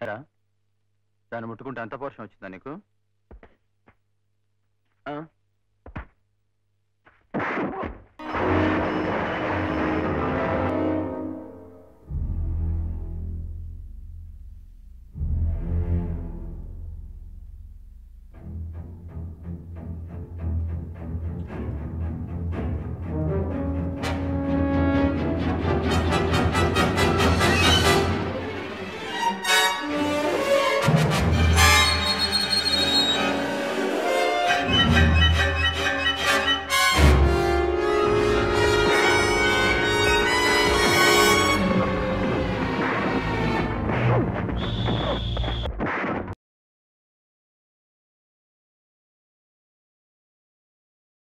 ఎరా దాన్ని ముట్టుకుంటే అంత పోర్షన్ వచ్చిందా నీకు?